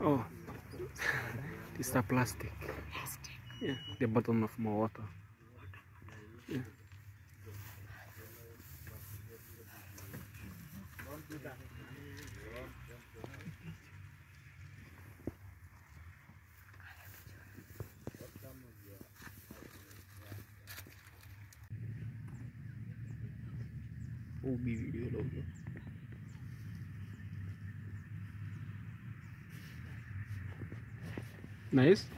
Oh, it's a plastic. Yeah, the bottom of my water. Yeah. Oh, baby, you love Nice.